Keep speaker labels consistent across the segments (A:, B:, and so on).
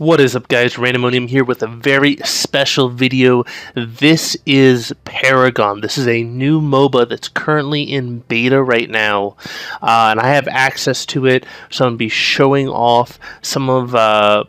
A: What is up guys, Randomonium here with a very special video. This is Paragon. This is a new MOBA that's currently in beta right now. Uh, and I have access to it, so I'm going to be showing off some of uh,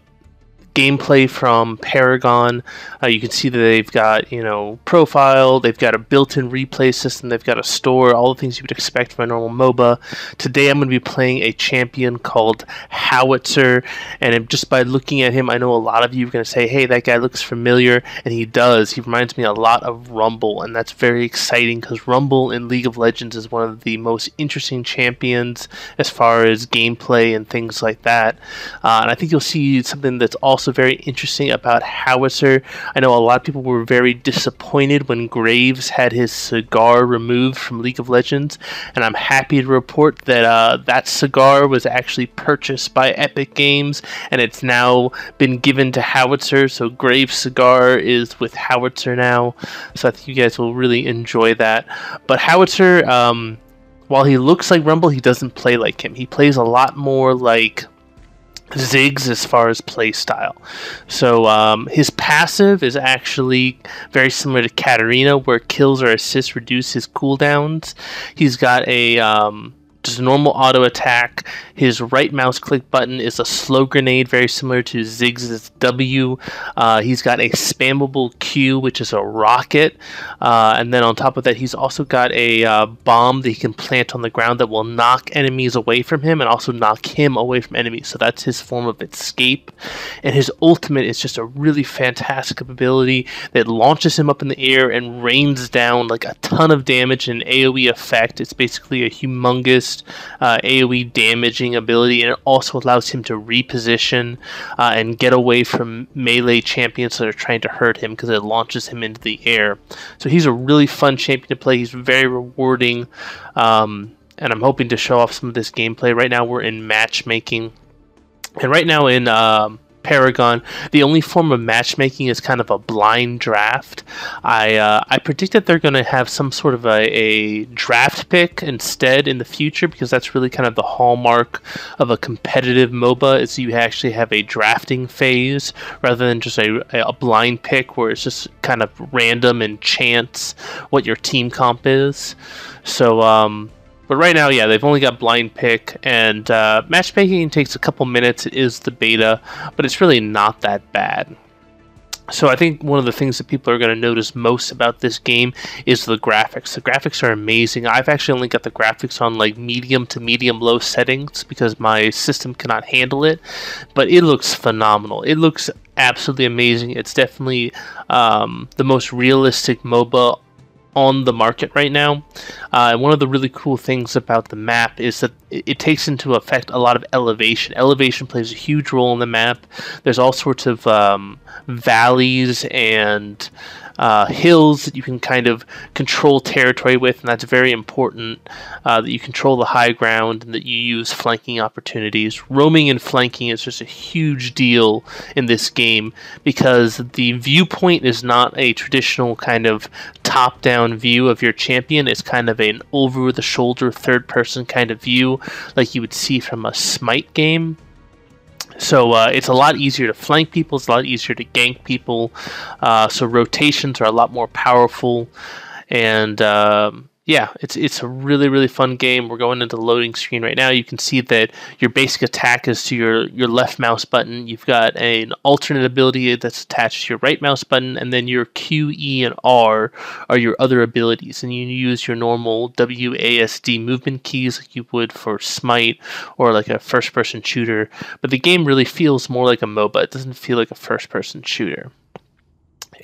A: gameplay from Paragon. Uh, you can see that they've got, you know, profile, they've got a built-in replay system, they've got a store, all the things you would expect from a normal MOBA. Today I'm going to be playing a champion called Howitzer, and just by looking at him, I know a lot of you are going to say, hey, that guy looks familiar, and he does. He reminds me a lot of Rumble, and that's very exciting because Rumble in League of Legends is one of the most interesting champions as far as gameplay and things like that. Uh, and I think you'll see something that's also also very interesting about Howitzer. I know a lot of people were very disappointed when Graves had his cigar removed from League of Legends, and I'm happy to report that uh, that cigar was actually purchased by Epic Games, and it's now been given to Howitzer. So Graves' cigar is with Howitzer now. So I think you guys will really enjoy that. But Howitzer. Um, while he looks like Rumble, he doesn't play like him. He plays a lot more like Ziggs as far as play style. So um, his passive is actually very similar to Katarina, where kills or assists reduce his cooldowns. He's got a um, just normal auto attack. His right mouse click button is a slow grenade, very similar to Ziggs' W. Uh, he's got a spammable Q, which is a rocket. Uh, and then on top of that, he's also got a uh, bomb that he can plant on the ground that will knock enemies away from him and also knock him away from enemies. So that's his form of escape. And his ultimate is just a really fantastic ability that launches him up in the air and rains down like a ton of damage and AoE effect. It's basically a humongous uh, AoE damaging ability, and it also allows him to reposition uh, and get away from melee champions that are trying to hurt him because it launches him into the air. So he's a really fun champion to play. He's very rewarding, um, and I'm hoping to show off some of this gameplay. Right now, we're in matchmaking. And right now in um, Paragon. The only form of matchmaking is kind of a blind draft. I uh, I predict that they're going to have some sort of a, a, draft pick instead in the future because that's really kind of the hallmark of a competitive MOBA is you actually have a drafting phase rather than just a, a blind pick where it's just kind of random and chance what your team comp is. So um, but right now, yeah, they've only got blind pick, and uh, matchmaking takes a couple minutes. It is the beta, but it's really not that bad. So I think one of the things that people are going to notice most about this game is the graphics. The graphics are amazing. I've actually only got the graphics on like medium to medium low settings because my system cannot handle it, but it looks phenomenal. It looks absolutely amazing. It's definitely um, the most realistic MOBA on the market right now. Uh, one of the really cool things about the map is that it, takes into effect a lot of elevation. Elevation plays a huge role in the map. There's all sorts of um, valleys and uh, hills that you can kind of control territory with, and that's very important uh, that you control the high ground and that you use flanking opportunities. Roaming and flanking is just a huge deal in this game because the viewpoint is not a traditional kind of top down view of your champion, it's kind of an over the shoulder third person kind of view like you would see from a Smite game. So uh, it's a lot easier to flank people. It's a lot easier to gank people. Uh, so rotations are a lot more powerful, and um, yeah, it's it's a really really fun game. We're going into the loading screen right now. You can see that your basic attack is to your your left mouse button. You've got an alternate ability that's attached to your right mouse button, and then your Q, E, and R are your other abilities. And you use your normal W, A, S, D movement keys like you would for Smite or like a first person shooter. But the game really feels more like a MOBA. It doesn't feel like a first person shooter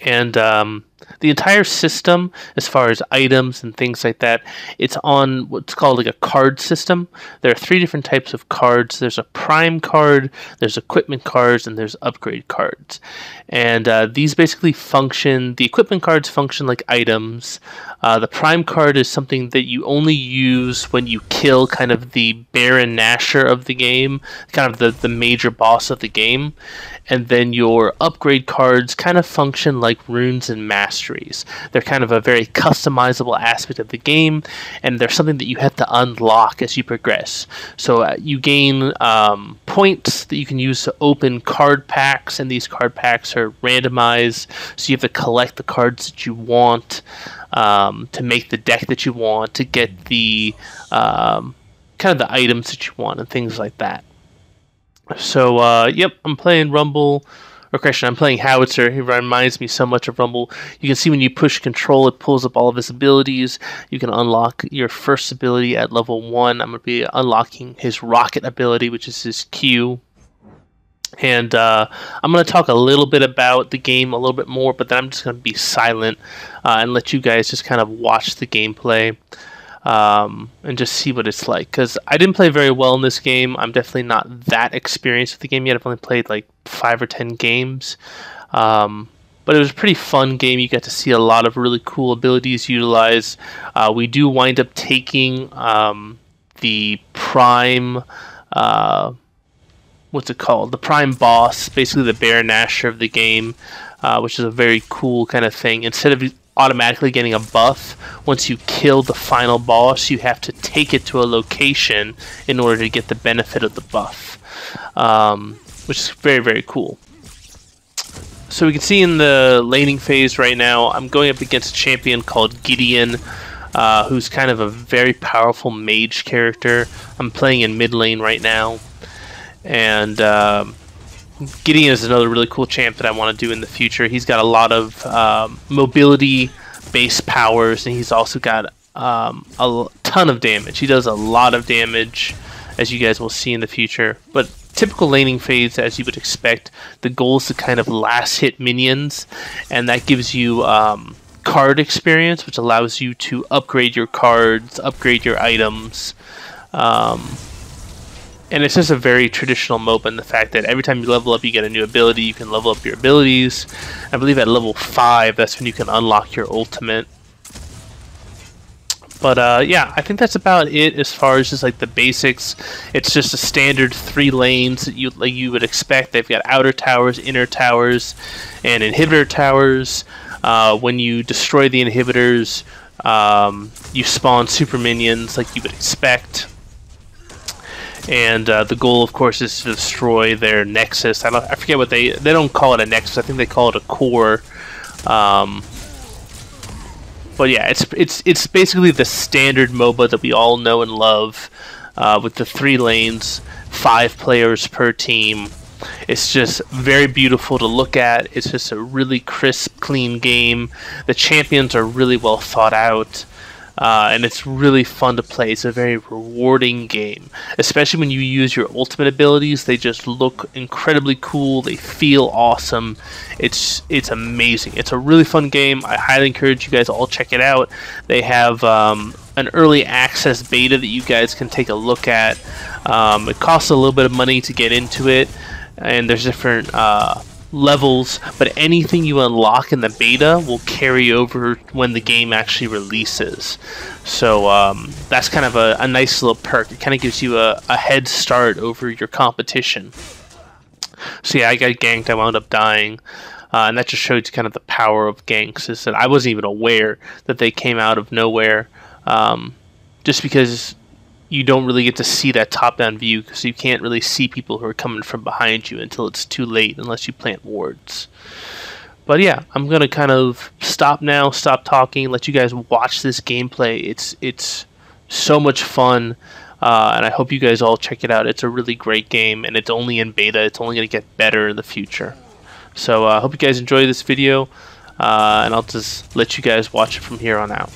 A: and um, the entire system as far as items and things like that it's on what's called like a card system. There are three different types of cards. There's a prime card there's equipment cards and there's upgrade cards. And uh, these basically function the equipment cards function like items. Uh, the prime card is something that you only use when you kill kind of the baron Nashor of the game kind of the, the major boss of the game. And then your upgrade cards kind of function like runes and magic masteries. They're kind of a very customizable aspect of the game, and they're something that you have to unlock as you progress. So uh, you gain um, points that you can use to open card packs, and these card packs are randomized, so you have to collect the cards that you want um, to make the deck that you want, to get the um, kind of the items that you want, and things like that. So, uh, yep, I'm playing Rumble correction, I'm playing Howitzer. He reminds me so much of Rumble. You can see when you push control, it pulls up all of his abilities. You can unlock your first ability at level 1. I'm going to be unlocking his rocket ability, which is his Q. And uh, I'm going to talk a little bit about the game a little bit more, but then I'm just going to be silent uh, and let you guys just kind of watch the gameplay um, and just see what it's like. Because I didn't play very well in this game. I'm definitely not that experienced with the game yet. I've only played like five or ten games. Um, but it was a pretty fun game. You get to see a lot of really cool abilities utilized. Uh, we do wind up taking um, the prime. Uh, what's it called? The prime boss, basically the Baron Nashor of the game, uh, which is a very cool kind of thing. Instead of automatically getting a buff. Once you kill the final boss, you have to take it to a location in order to get the benefit of the buff, um, which is very, very cool. So we can see in the laning phase right now, I'm going up against a champion called Gideon, uh, who's kind of a very powerful mage character. I'm playing in mid lane right now, and um, Gideon is another really cool champ that I want to do in the future. He's got a lot of um, mobility base powers, and he's also got um, a ton of damage. He does a lot of damage, as you guys will see in the future. But typical laning phase, as you would expect, the goal is to kind of last hit minions, and that gives you um, card experience, which allows you to upgrade your cards, upgrade your items. Um, and it's just a very traditional MOBA in the fact that every time you level up, you get a new ability. You can level up your abilities. I believe at level 5, that's when you can unlock your ultimate. But uh, yeah, I think that's about it as far as just like the basics. It's just a standard three lanes that you like you would expect. They've got outer towers, inner towers, and inhibitor towers. Uh, when you destroy the inhibitors, um, you spawn super minions like you would expect and uh, the goal, of course, is to destroy their nexus. I don't, I forget what they they don't call it a nexus. I think they call it a core. Um, but yeah, it's it's it's basically the standard MOBA that we all know and love, uh, with the three lanes, five players per team. It's just very beautiful to look at. It's just a really crisp, clean game. The champions are really well thought out. Uh, and it's really fun to play. It's a very rewarding game, especially when you use your ultimate abilities. They just look incredibly cool. They feel awesome. It's it's amazing. It's a really fun game. I highly encourage you guys all check it out. They have um, an early access beta that you guys can take a look at. Um, it costs a little bit of money to get into it, and there's different. Uh, levels, but anything you unlock in the beta will carry over when the game actually releases. So um, that's kind of a, a, nice little perk. It kind of gives you a, a head start over your competition. So yeah, I got ganked. I wound up dying. Uh, and that just shows you kind of the power of ganks. Is that I wasn't even aware that they came out of nowhere. Um, just because you don't really get to see that top-down view because you can't really see people who are coming from behind you until it's too late unless you plant wards. But yeah, I'm gonna kind of stop now, stop talking, let you guys watch this gameplay. It's it's so much fun, uh, and I hope you guys all check it out. It's a really great game, and it's only in beta. It's only gonna get better in the future. So I uh, hope you guys enjoy this video, uh, and I'll just let you guys watch it from here on out.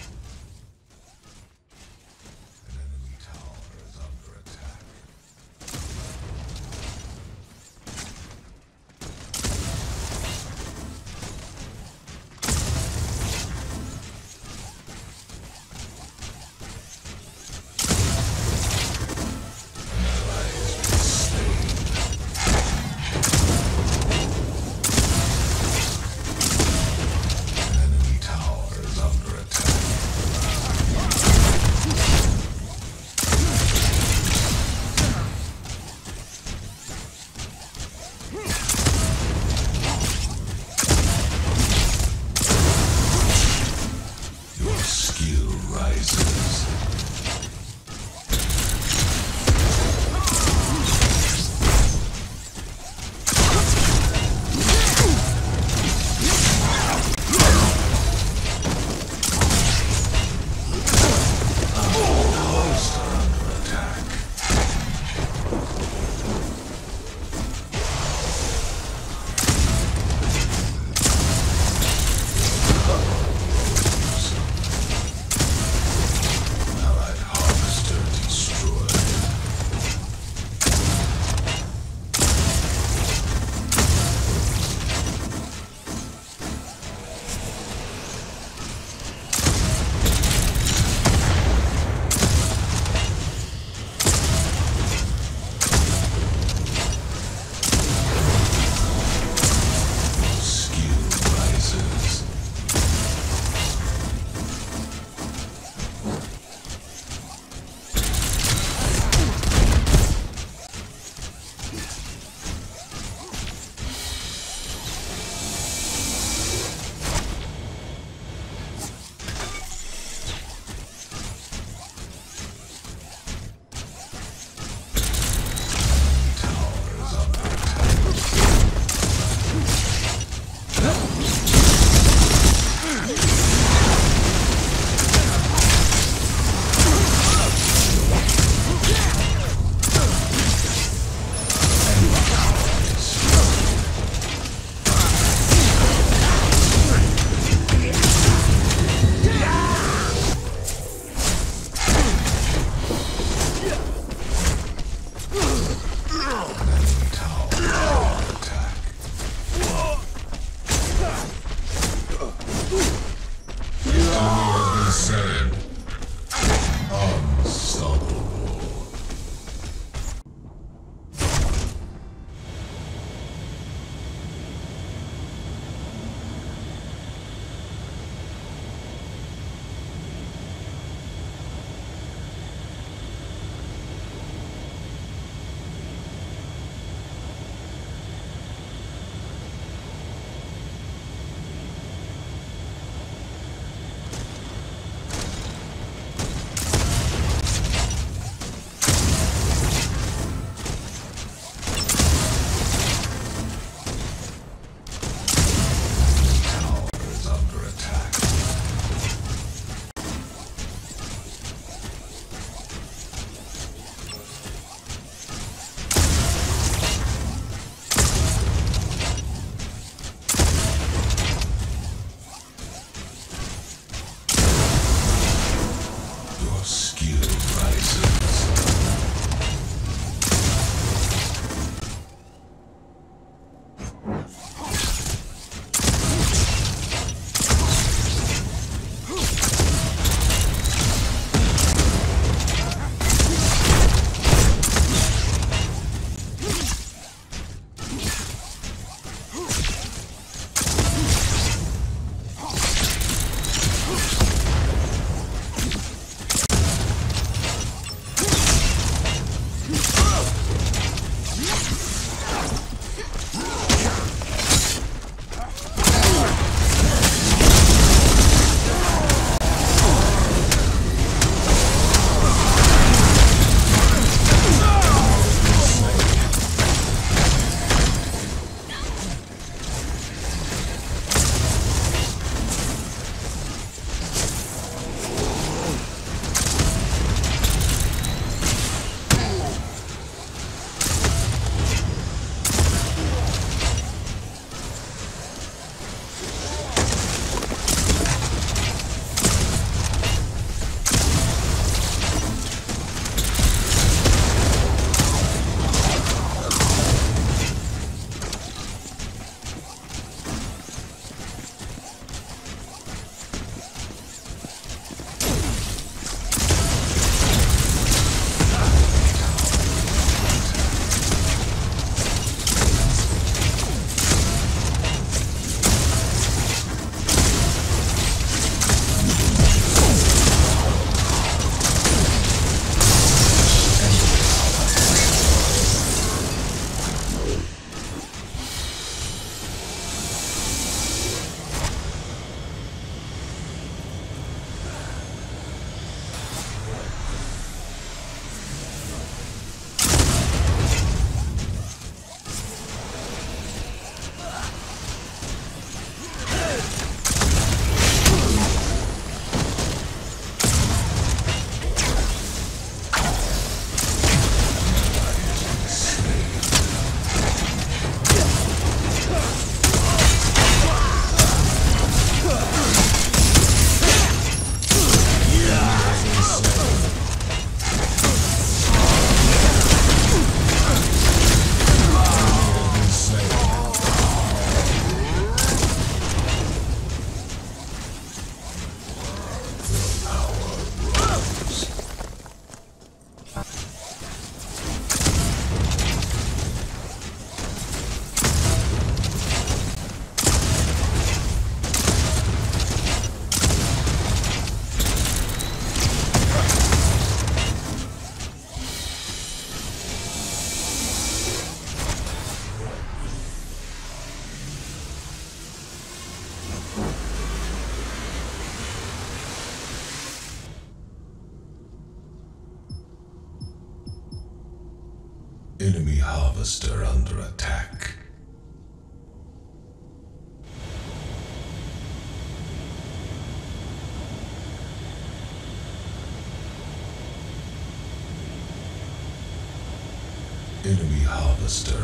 B: Enemy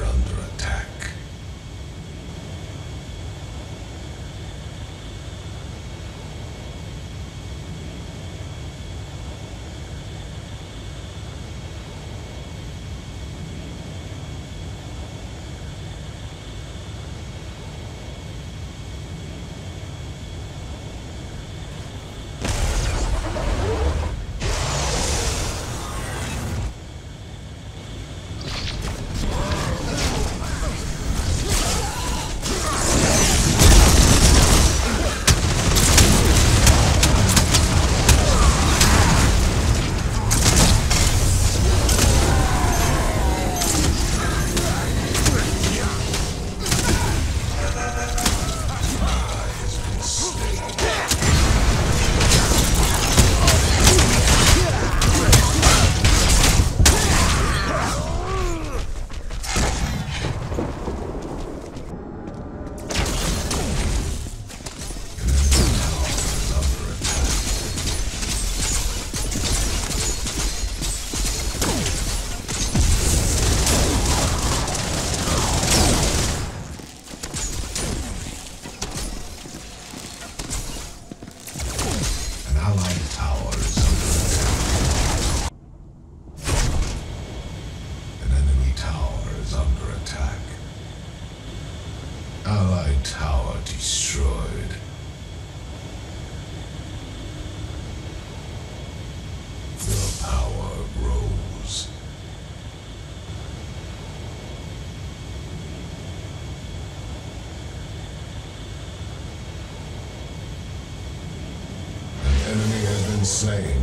B: enemy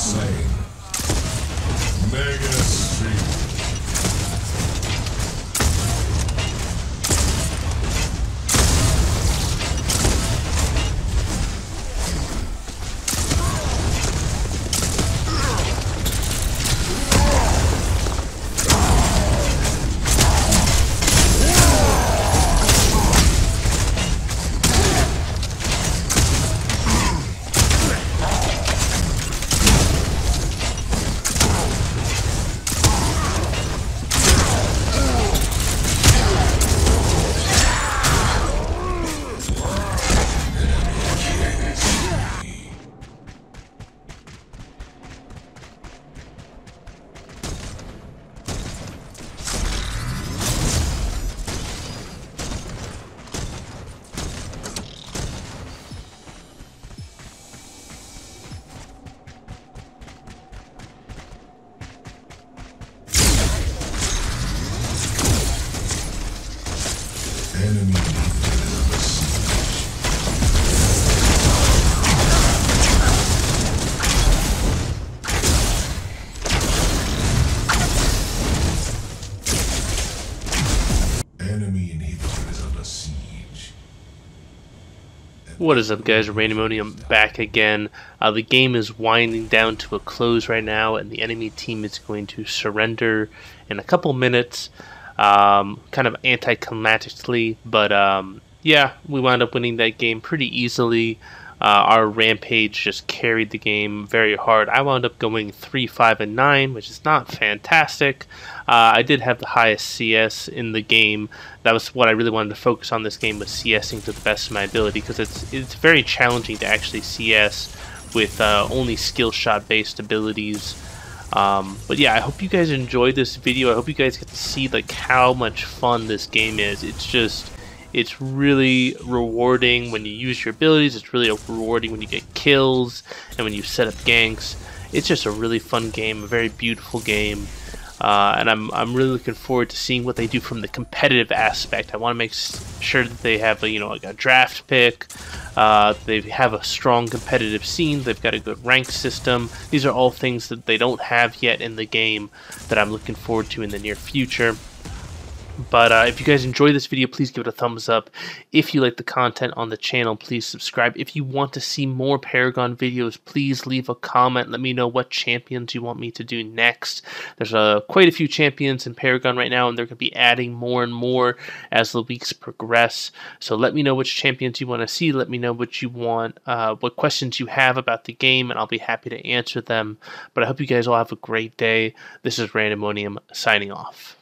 B: slain. Mega Stream.
A: What is up, guys? Randomonium back again. Uh, the game is winding down to a close right now, and the enemy team is going to surrender in a couple minutes. Um, kind of anticlimactically, but um, yeah, we wound up winning that game pretty easily. Uh, our rampage just carried the game very hard. I wound up going three, five, and nine, which is not fantastic. Uh, I did have the highest CS in the game. That was what I really wanted to focus on this game was CSing to the best of my ability because it's it's very challenging to actually CS with uh, only skill shot based abilities. Um, but yeah, I hope you guys enjoyed this video. I hope you guys get to see like how much fun this game is. It's just it's really rewarding when you use your abilities. It's really rewarding when you get kills and when you set up ganks. It's just a really fun game, a very beautiful game. Uh, and I'm, I'm really looking forward to seeing what they do from the competitive aspect. I want to make sure that they have a, you know like a draft pick. Uh, they have a strong competitive scene. They've got a good rank system. These are all things that they don't have yet in the game that I'm looking forward to in the near future. But uh, if you guys enjoyed this video, please give it a thumbs up. If you like the content on the channel, please subscribe. If you want to see more Paragon videos, please leave a comment. Let me know what champions you want me to do next. There's uh, quite a few champions in Paragon right now, and they're going to be adding more and more as the weeks progress. So let me know which champions you want to see. Let me know what you want, uh, what questions you have about the game, and I'll be happy to answer them. But I hope you guys all have a great day. This is Randomonium signing off.